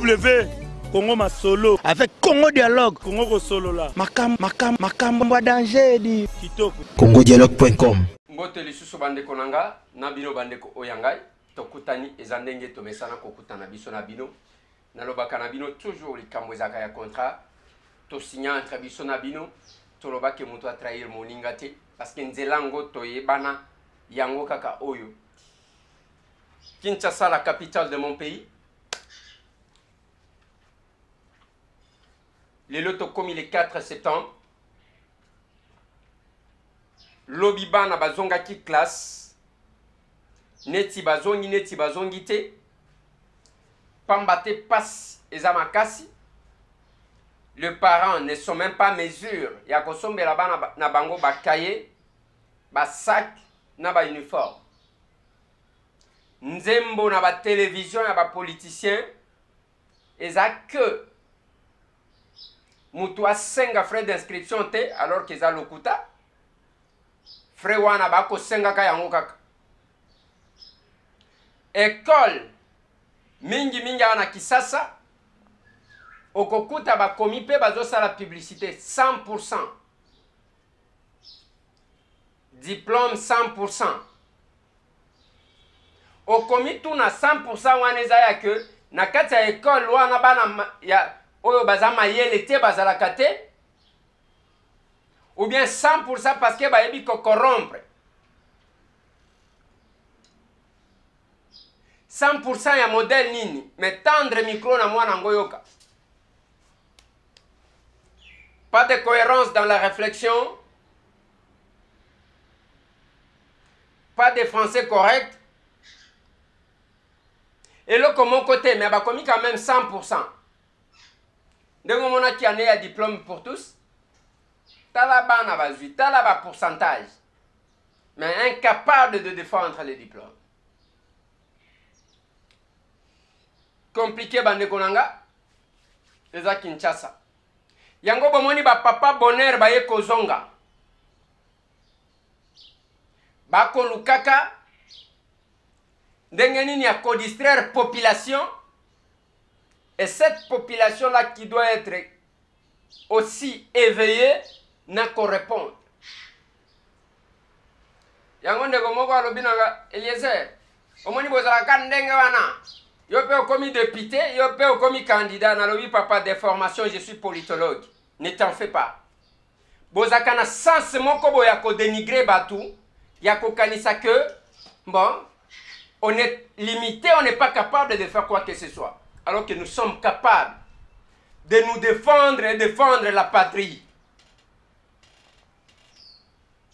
ww congo masolo avec congo dialogue congo kosolola makambo makambo makambo mbwa danger di kitoko congo dialogue com mbote lisusu bandeko na nga na bino bandeko oyo ya ngai tokutani eza ndenge tomesana kokutana biso na bino Nalobaka na bino toujours likambo ezalaka ya contrat to signa entre biso na bino toloba ke moto a trahir moninga te parce que nzela yango toyebana yango kaka oyo Kinshasa la capitale de mon pays lelo tokomi le 4 septembre lobi bana bazongaki classe neti bazongi neti bazongi te pamba te pasi eza makasi le parent ne sont même pas mesure ya kosombela bana na bango ba cahier ba sac na ba uniforme nzembo na ba television ya ba politicien eza que moto asenga frais d'inscription te alors que eza lokuta frais wana bakosengaka yango kaka Ecole mingi mingi awa na Kisasa okokuta bakomi mpe bazosala publicité 100% diplôme 100% okomi tuna 100% wana eza ya ke na kati ya ekole wana bana ya oyo baza mayele te bazalaka te ou bien 100% parce que bayebi kokorompre 100% ya modèle nini mais tendre micro na mwana yango yoka pas de cohérence dans la réflexion pas de français correct eloko moko te mais bakomi quand même 100% ndenge omonaki ane ya diplôme pour tous tala bana bazwi tala ba pourcentage mais incapable de défendre les diplômes. Compliqué bande konanga, les à Kinshasa. Yango bomoni ba papa bonheur ba ye kozonga. Ba kolukaka ndenge nini ya ko distraire population et cette population là qui doit être aussi eveille na ko repondre yango ndeko moko alobi nanga eliezer omoni bozalaka ndenge wana yo mpe okomi depute yo mpe okomi candidat nalobi papa de formation je suis politologue ne t'en fais pas bozalaka na sens moko boye ya kodenigre bato ya kokanisa que bon on est limité on n'est pas capable de faire quoi que ce soit alors que nous sommes capables de nous défendre et défendre la patrie.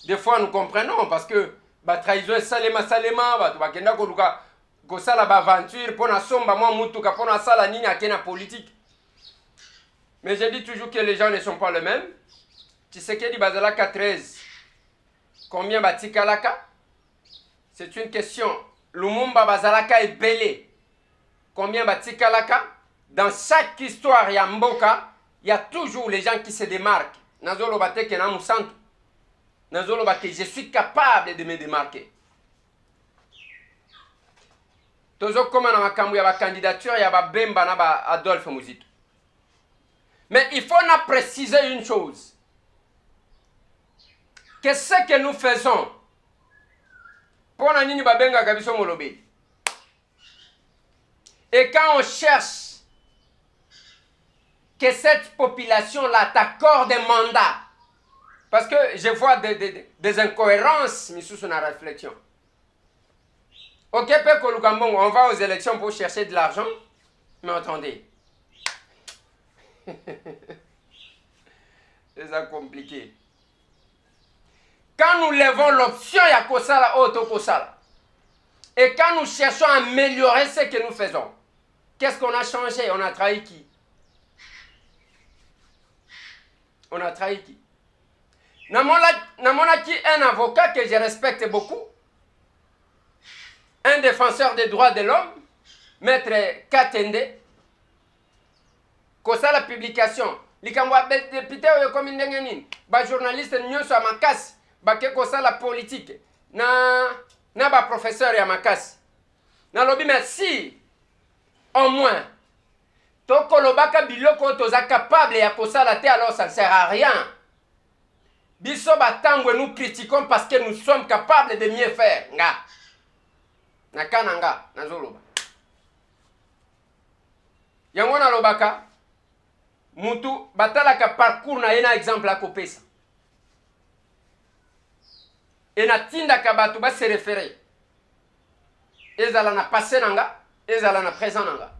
Des fois, nous comprenons parce que la trahison salema salema, bato bakenda koluka kosala ba aventure mpo na somba mwa mutuka mpo na sala nini ake na politique. Mais je dis toujours que les gens ne sont pas les mêmes. Tshisekedi bazalaka 13. Combien batikalaka? C'est une question. Lumumba bazalaka ebele. Combien ba tikalaka dans chaque histoire ya mboka ya toujours les gens qui se démarquent. Nazo loba te que na musantu. Nazo loba que je suis capable de me démarquer. Tozo koma na makambo ya ba candidature ya ba Bemba na ba Adolphe Muzito. Mais il faut na préciser une chose. Que ce que nous faisons, pona nini babengaka biso molobeli et quand on cherche que cette population-là t'accorde un mandat, parce que je vois des, des, incohérences, mais sous une réflexion. Ok, on va aux élections pour chercher de l'argent, mais attendez. C'est compliqué. Quand nous levons l'option il auto Otokosala, et quand nous cherchons à améliorer ce que nous faisons, qu'est-ce qu'on a changé On a trahi qui On a trahi qui Namona qui un avocat que je respecte beaucoup, un défenseur des droits de l'homme, maître Katende, Kosala publication likambo ya depute oyo ekomi ndenge nini? Ba journaliste nyonso ya makasi bake kosala politique na na ba professeur ya makasi. Nalobi merci au moins tokolobaka biloko oyo toza capable ya kosala te alors ça ne sert à rien biso batambwe nous critiquons parce que nous sommes capables de mieux faire nga na kana nga nazoloba yango nalobaka mutu batalaka parcours na ye na exemple akopesa e natindaka bato base refere ezala na passe na nga ezala na présent na nga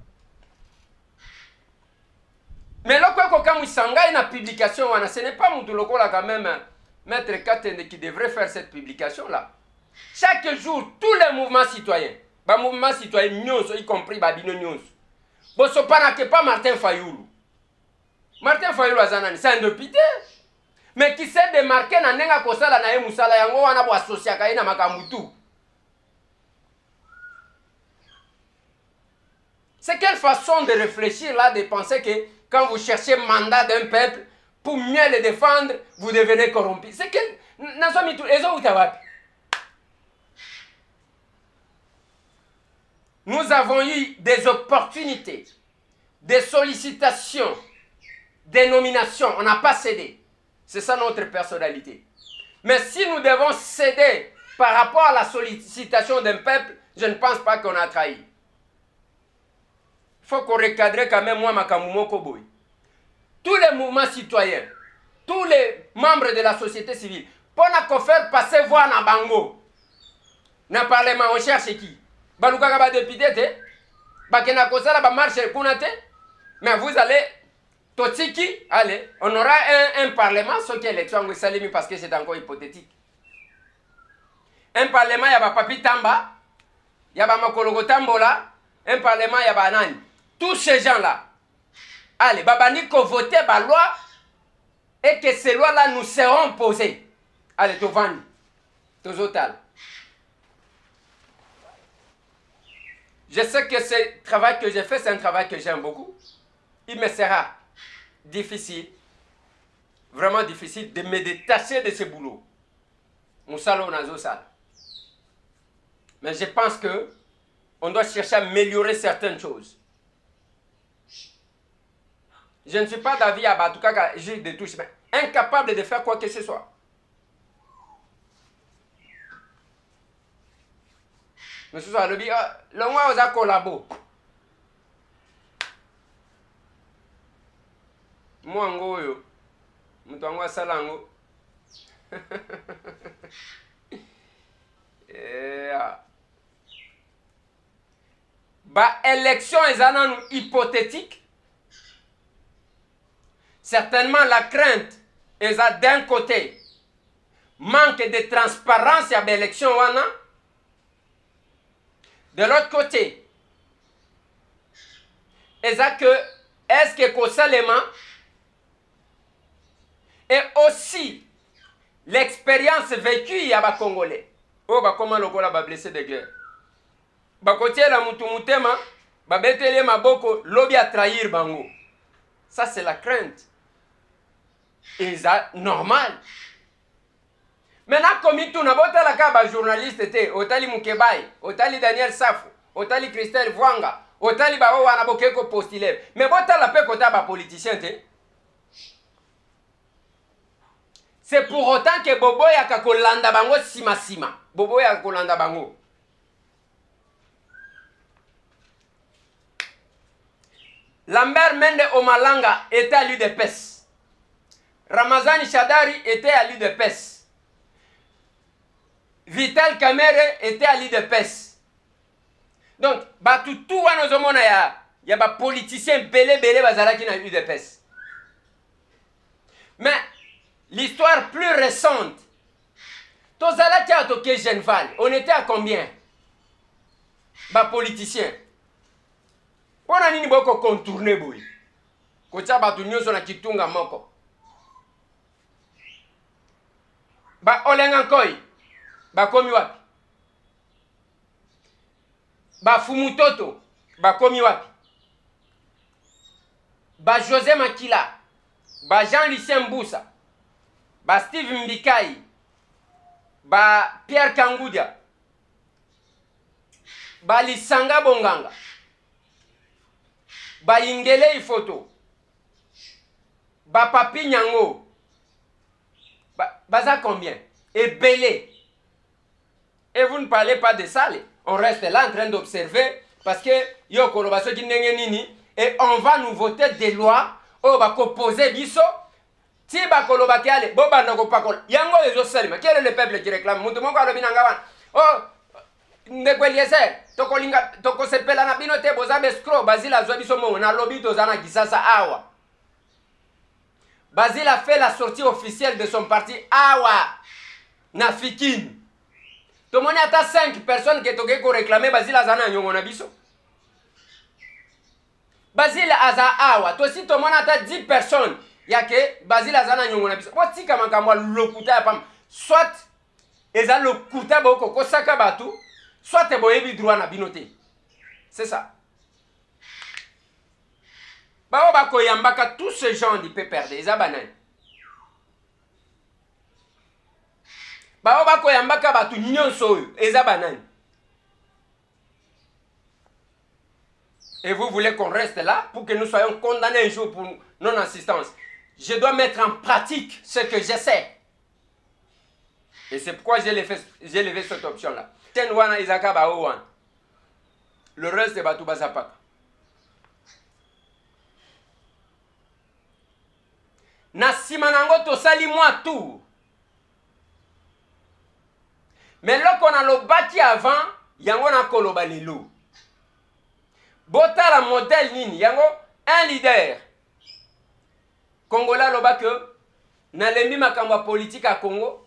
me eloko ekokamwisa ngai na publication wana ce n'est pas mutu lokola quand même maître katende qui devrait faire cette publication là Chaque jour, tous les mouvements citoyens, ba mouvements citoyens nyonso, y compris ba bino nyonso, bosopana que pas Martin Fayulu. Martin Fayulu aza nani? C'est un député. Mais qui s'est démarqué na ndenge akosala na ye musala yango wana bo associaka ye na makambo tout. c'est quelle façon de réfléchir là de penser que quand vous cherchez mandat d'un peuple pour mieux le défendre vous devenez corrompu c'est quelle nous avons eu des opportunités, des sollicitations, des nominations. On n'a pas cédé. C'est ça notre personnalité. Mais si nous devons céder par rapport à la sollicitation d'un peuple, je ne pense pas qu'on a trahi. Il faut qu'on recadre quand même moi, boy Tous les mouvements citoyens, tous les membres de la société civile, pour nous faire passer voir dans Bango, dans le Parlement, on cherche qui ba député, Bakena Kosala ba marche kunate, mais vous allez Totiki, allez, on aura un, un parlement soki election yango esalemi parce que c'est encore hypothétique. Un parlement ya ba papi tamba, ya ba makologo tambola, un parlement ya ba nani. Tous ces gens-là, allez, babandi ko voter ba loi et que ces lois-là nous seront posées. Allez, tovandi, tozotala. Je sais que ce travail que j'ai fait, c'est un travail que j'aime beaucoup. Il me sera difficile, vraiment difficile de me détacher de ce boulot. Mon salon dans salle. Mais je pense que on doit chercher à améliorer certaines choses. Je ne suis pas d'avis à ah Batouka, j'ai de touche, mais incapable de faire quoi que ce soit. Monsieur Salobi, le aux on là mwango oyo moto yango asala yango yeah. baélection eza nanu hypothétique certainement la crainte eza d'un côté manque de transparence ya baélection wana De l'autre côté, eza que est-ce que kosalema et aussi l'expérience vécue ya bacongolais oyo bakoma lokola bablesse de guerre bakotiela mutu motema babeteli ye maboko lobi atrahir bango ça c'est la crainte eza normal me nakomituna botala kaka bajournaliste te otali mukebayi otali daniel safu otali christelle vwanga otali baoyo wana bokei kopostile me botala mpe kota bapoliticien te c'est pour autant ke boboyaka kolanda bango nsima nsima boboyaka kolanda bango Lambert Mende Omalanga était à l'UDPS. Ramazani Shadari était à l'UDPS. Vital Kamere était à l'UDPS. Donc, batu tout wana ozomona ya ya ba politiciens belé belé bazalaki na UDPS. Mais l'histoire plus récente tozalaki awa toke genval on était à combien bapoliticien mpo na nini boyi kocontourne boye kotya bato nyonso na kitunga moko baolenga nkoi bakomi wapi bafumutoto bakomi wapi ba Jose Makila, ba Jean Lucien Mbusa, ba Steve Mbikai, ba Pierre Kangudia, ba Lisanga Bonganga, ba Ingele Ifoto, ba Papi Nyango, ba, baza combien? Ebele. et vous ne parlez pas de ça on reste là en train d'observer parce que yo koloba soki ndenge nini et on va nous voter des lois oyo bakopose biso ti bakoloba ke ale bobanda kopakola yango oyo ezosalema kele le peuple qui réclame moto moko alobi na ngai wana o oh, ndeko eliezer tokolinga tokosepela na bino te boza bescro bazila azwa biso mongo nalobi toza na kisasa awa Bazil a fait la sortie officielle de son parti awa na fikin tomoni ata 5 personnes ke tokei koreklame bazil aza na nyongo na biso bazil aza awa tosi tomoni ata 10 personnes ya ke bazil aza na nyongo na biso botika makambo ya lokuta ya pamba soit eza lokuta bokokosaka bato soit boyebi droit na bino te c'est ça baoyo bakoyambaka tout ce genre du pprd eza banani baoyo bakoyambaka bato nyonso oyo eza banani et vous voulez qu'on reste là pour que nous soyons condamnés un jour pour non assistance je dois mettre en pratique ce que je sais et c'est pourquoi j'ai levé, levé cette option là ten wana ezalaka baoyo wana le reste batu bazapaka na nsima na yango tosali mwa tour me eloko nalobaki avant yango nakoloba lelo botala modèle nini yango un leader congolais aloba ke nalembi makambo ya politike ya congo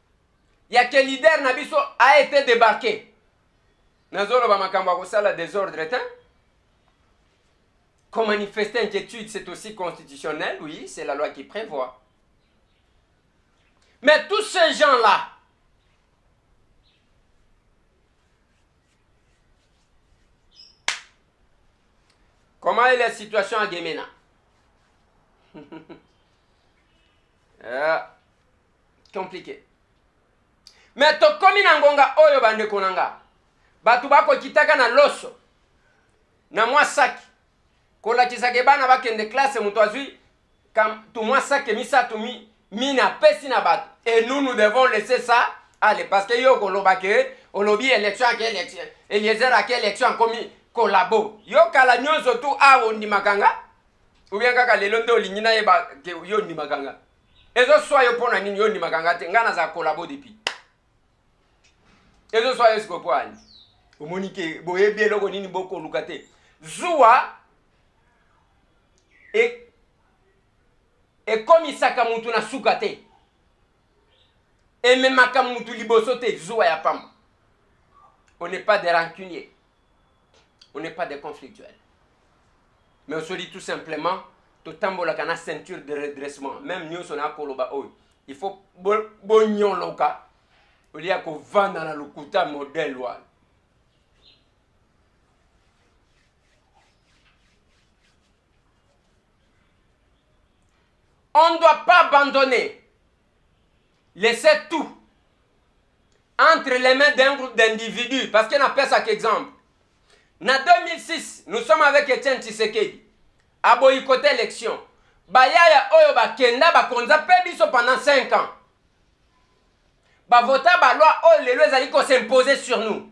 ya que leader na biso a été débarqué nazoloba makambo ya kosala desordre te qu'on manifeste inquiétude c'est aussi constitutionnel oui c'est la loi qui prévoit mais tous ces gens là comment est la situation à Gemena euh, compliqué me tokomi na ngonga oyo bandeko na nga bato bakokitaka na loso na mwa saki kolakisaka ebana bakende klase moto azwi tumwa sake misato mi, mina apesi na bato e nous nous devons laisser ça ale parce que yo okoloba ke olobi élection ake élection eliezer ake élection akomi kolabo yo kala nyonso tu awa ondimaka nga ubien kaka lelo nde olingi nayeba ke yo ondimaka nga ezo swa yo pona nini yo ndimaka nga te nga naza kolabo depuis ezo swa yo siko po ani omoni ke boyebi eloko nini bokoluka te zuwa e, ekomisaka mutu na suka te ememaka mutu liboso te zuwa ya pamba on n'est pas des rancuniers on n'est pas des conflictuels mais on se dit tout simplement totambolaka na ceinture de redressement même nyonso na koloba oyo il faut bonyoloka olie ya kovanda na lokuta modèle wana on ne doit pas abandonner laisser tout entre les mains d'un groupe d'individus, parce que n'a pas cet exemple. En 2006, nous sommes avec Etienne Tshisekedi, à boycotter l'élection. Bayaya Oyo Bakenda Bakonza Pebiso pendant 5 ans. Bavota ba loi Oyo Lelo ezali ko s'imposer sur nous.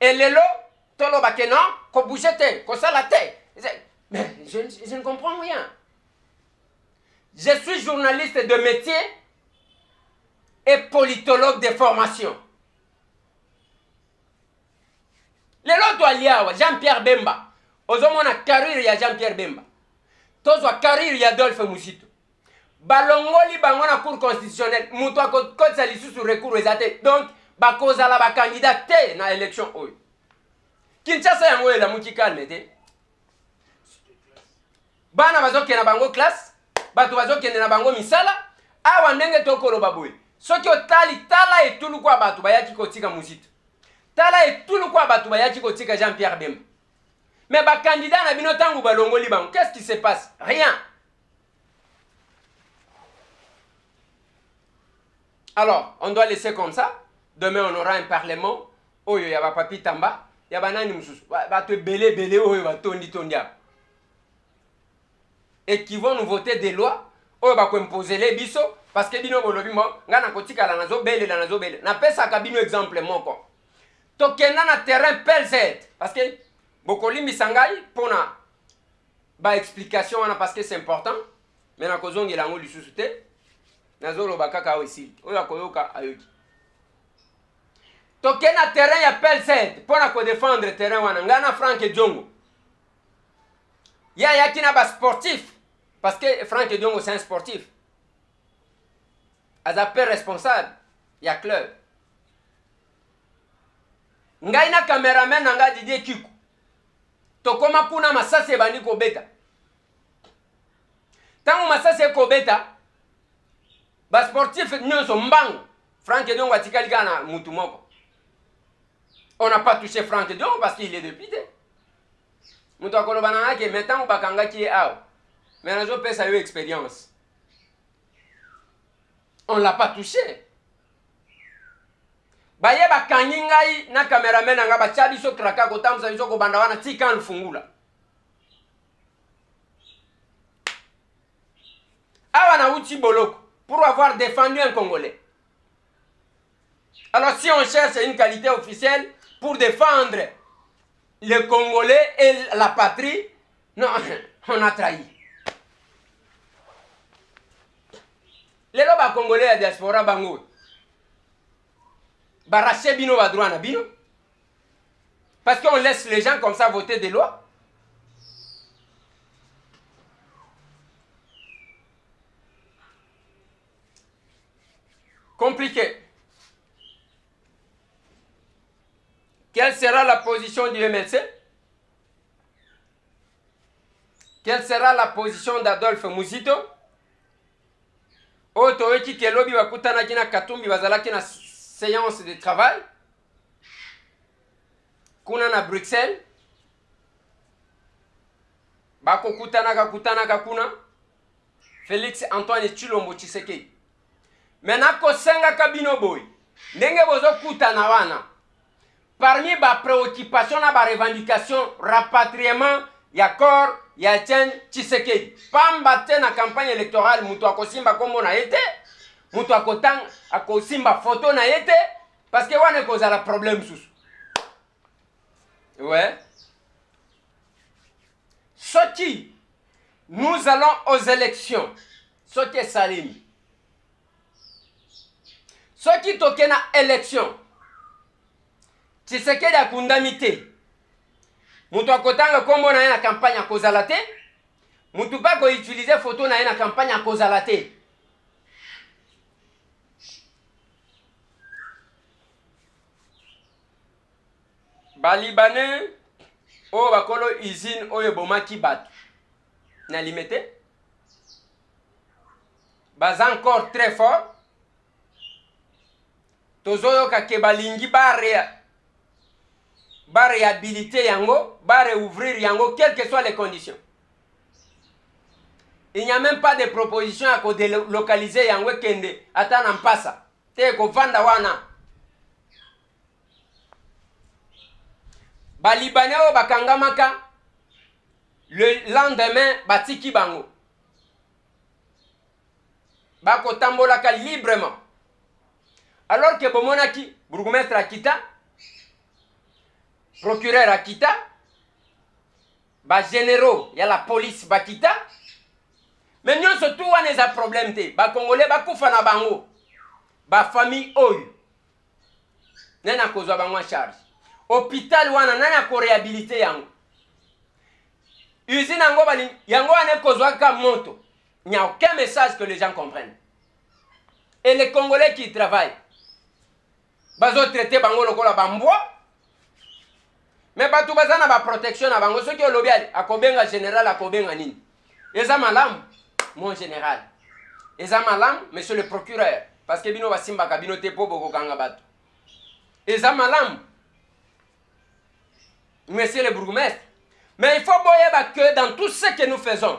Et Lelo, Tolo Bakena, ko bouger te, ko sala te. Mais je, je ne comprends rien. Je suis journaliste de métier et politologue de formation. lelo toali awa jean pierre bemba ozomona carrière ya jean pierre bemba tozwa carrière ya adolphe muzito balongoli bango na cour constitutionnelle moto akokotisa lisusu recours eza te donc bakozala bakandidat te na élection oyo kinshasa yango elamuki calme te bana bazokende na bango classe bato bazokende na bango misala awa ndenge tokoloba boye soki otali tala etuluku ya bato bayaki kotika muzito tala etuluku ya bato bayaki kotika jean pierre bemba me bakandida na bino ntango balongoli bango qu'est ce qui se passe rien alors on doit laisser comme ça demain on aura un parlement oyo ya bapapi tamba ya banani mosusu bato ebele ebele oyo batondi tondi awa et qui vont nous voter des lois oyo bako imposele biso parce que bino bolobi mo ngai nakotikala nazobelela nazobelela napesaka bino exemple moko tokenda na terrain plz parce que bokolimbisa ngai mpona baexplication wana parce que c'est important me nakozongela yango lisusu te nazoloba kaka oyo esili oyo akoyoka ayoki tokenda terrain ya plz mpo na kodefendre terrain wana ngai na frank diongo ye ayaki na basportif parce que frank ediongo c'est un sportif aza mpe responsable ya club ngai na cameraman na ngai didie kiku tokoma kuna masasi ebandi kobeta ntango masasi ekobeta basportif nyonso mbangu frank ediongo atikali kaka na mutu moko on n'a pas touché frank ediongo parce qu'il est député moto akoloba na nga ke me ntango bakangaki ye awa me nazopesa yo experience on l'a pas touché baye bakangi ngai na cameraman na ngai batya biso kraka kotambusa biso kobanda wana tika lufungula awa nauti boloko pour avoir défendu un congolais Alors si on cherche une qualité officielle pour défendre le Congolais et la patrie, non, on a trahi. lelo bakongole ya diaspora bango barache bino badroit na bino parce qu'on laisse les gens comme ça voter des lois Compliqué. Quelle sera la position du MLC Quelle sera la position d'Adolphe Muzito oyo toyoki ke lobi bakutanaki na katumbi bazalaki na séance de travail kuna na bruxelles bakokutanaka kutanaka kuna Felix Antoine Tshilombo Tshisekedi. Mais nakosengaka bino boye ndenge bozokutana wana parmi ba préoccupation na ba revendication rapatriement ya corps ya Etienne Tshisekedi pamba te na campagne électorale moto akosimba kombo na ye te moto akotanga akosimba foto na ye te parce que wana ekozala problème susu Ouais. Soki nous allons aux élections, soki esalemi, soki toke na élection, Tshisekedi akundami te, moto akotanga nkombo na ye na kampanye akozala te, moto mpe akoutilize foto na ye na kampanye akozala te. Ba Libanais oyo bakolo usine oyo ebomaki bato na Limete baza encore très fort. Tozoyoka ke balingi bare ba réhabiliter yango, ba réouvrir yango, quelles que soient les conditions. Il n'y a même pas de proposition à localiser yango kende ata na mpasa. te kovanda wana balibane oyo bakangamaka le lendemain batiki bango bakotambolaka librement alors ke bomonaki bourgmestre akita procureur akita Ba generaux ya la police bakita mais nionso tout wana eza problème te ba congolais bakufa na bango ba famille oyo nani akozwa bango en charge hôpital wana nani akorehabilite yango usine yango bali yango wana ekozwa kaka moto il n'y a aucun message que les gens comprennent et les congolais qui travaillent bazo traite bango lokola ba mbwa me bato baza na baprotection na bango soki olobi akobenga général akobenga nini eza malamu mon général eza malamu monsieur le procureur parce que bino basimbaka bino te mpo bokokanga bato eza malamu monsieur le bourgmestre mais il faut boyeba que dans tout ce que nous faisons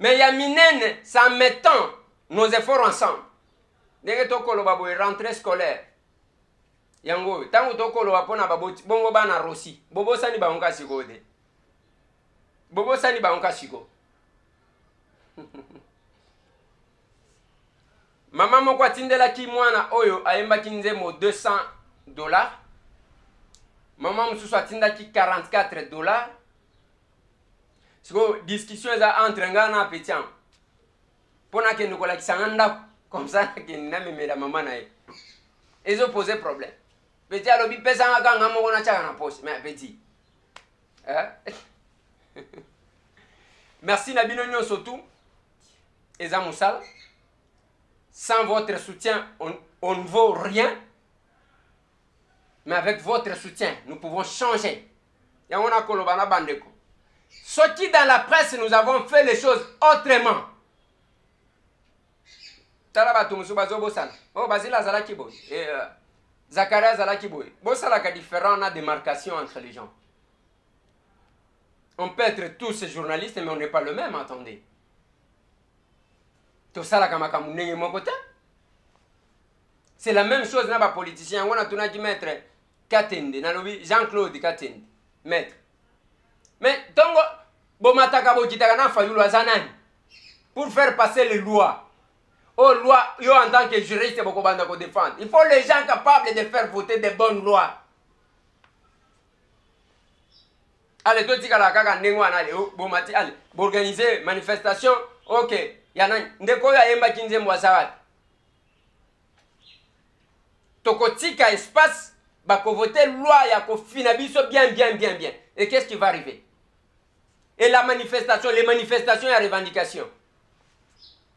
Mais ya minene ça mettant nos efforts ensemble. Ndenge tokoloba boye rentrée scolaire. Yango oyo ntango tokoloba mpo na baboti bongo bana rosi bobosani bango ka sikoyo te bobosani bango ka sikoyo mama moko atindelaki mwana oyo ayembaki nzembo 200 dollars mama mosusu atindaki 44 dollars sikoyo discussion eza entre nga na petit yango mpo nakende kolakisa nga ndako comme ça nakende namemela mama na ye ezo pose problème petit alobi pesa nga kanga moko natyaka na poche mais petit eh? merci na bino nyonso tout eza mosala sans votre soutien on, on ne vaut rien mais avec votre soutien nous pouvons changer yango nakoloba na bandeko soki dans la presse nous avons fait les choses autrement tala bato mosusu bazobosana oyo oh, bazila azalaki boye eh, euh, zakari azalaki boye bosalaka différent na démarcation entre les gens on peut être tous journalistes mais on n'est pas le même attendez tosalaka makambo ndenge moko te c'est la même chose na bapoliticien yango natunaki maître Katende, nalobi Jean Claude Katende, maître. Mais tongo bomataka bokitaka na Fayulu aza nani pour faire passer les lois. Oh loi, yo en tant que juriste bokobanda ko défendre. Il faut les gens capables de faire voter des bonnes lois. Ale totikala kaka ndenge wana ale oh, bomati ale boorganiser manifestation ok ya nani ndeko oyo ayembaki nzembo aza wapi Tokotika espace, bako voter loi ya kofina biso bien, bien, bien, bien. Et qu'est-ce qui va arriver? Et la manifestation, les manifestations et la revendication.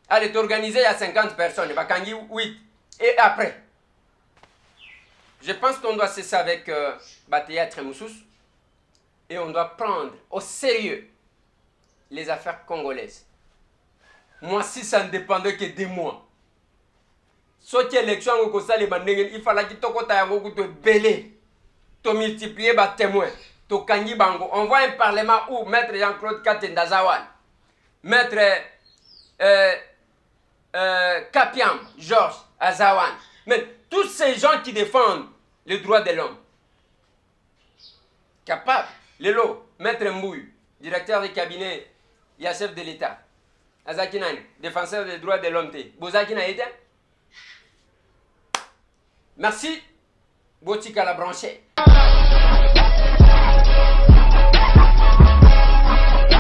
Elle est organisée à 50 personnes, 8. Et après, je pense qu'on doit cesser avec euh, Batéa et on doit prendre au sérieux les affaires congolaises mwasi ça ne dépendait que de moi soki élection yango ekosalema ndenge il falaki tokota yango kutu ebele tomultiplie batémoin tokangi bango on voit un parlement où maître jean claude katenda aza wana maître euh, euh, kapiam georges aza wana mais tous ces gens qui défendent les droits de l'homme capable lelo maître mbuyu directeur de cabinet ya chef de l'état azalaki nani défenseur des droits de l'homme te bozalaki na ye te merci botikala branche